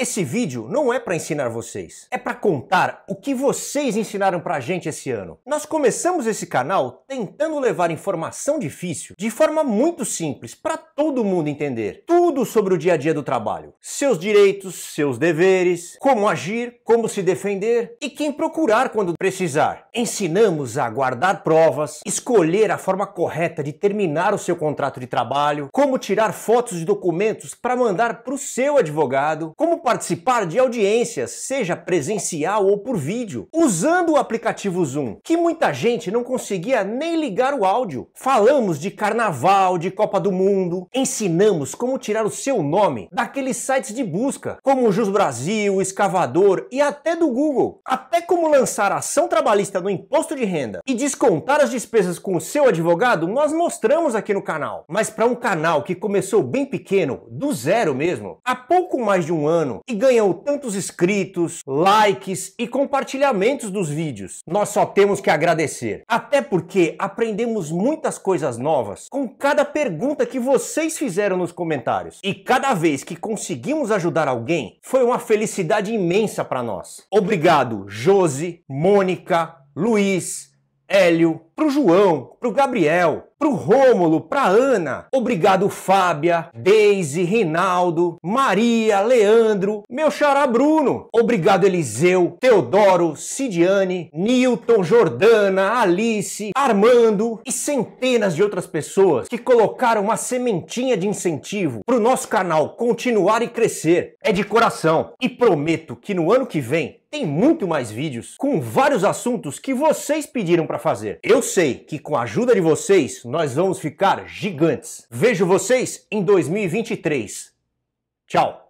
Esse vídeo não é para ensinar vocês, é para contar o que vocês ensinaram pra gente esse ano. Nós começamos esse canal tentando levar informação difícil de forma muito simples para todo mundo entender. Tudo sobre o dia a dia do trabalho, seus direitos, seus deveres, como agir, como se defender e quem procurar quando precisar. Ensinamos a guardar provas, escolher a forma correta de terminar o seu contrato de trabalho, como tirar fotos de documentos para mandar para o seu advogado, como participar de audiências, seja presencial ou por vídeo, usando o aplicativo Zoom, que muita gente não conseguia nem ligar o áudio. Falamos de carnaval, de Copa do Mundo, ensinamos como tirar o seu nome daqueles sites de busca, como o Jus Brasil, Escavador e até do Google, até como lançar ação trabalhista no imposto de renda e descontar as despesas com o seu advogado, nós mostramos aqui no canal. Mas para um canal que começou bem pequeno, do zero mesmo, há pouco mais de um ano e ganhou tantos inscritos, likes e compartilhamentos dos vídeos, nós só temos que agradecer. Até porque aprendemos muitas coisas novas com cada pergunta que vocês fizeram nos comentários. E cada vez que conseguimos ajudar alguém, foi uma felicidade imensa para nós. Obrigado, Josi, Mônica, Luiz, Hélio, pro João, pro Gabriel, pro Rômulo, pra Ana. Obrigado, Fábia, Deise, Rinaldo, Maria, Leandro, meu xará Bruno. Obrigado, Eliseu, Teodoro, Cidiane, Newton, Jordana, Alice, Armando e centenas de outras pessoas que colocaram uma sementinha de incentivo pro nosso canal continuar e crescer. É de coração. E prometo que no ano que vem tem muito mais vídeos com vários assuntos que vocês pediram para fazer. Eu sei que com a ajuda de vocês nós vamos ficar gigantes. Vejo vocês em 2023. Tchau!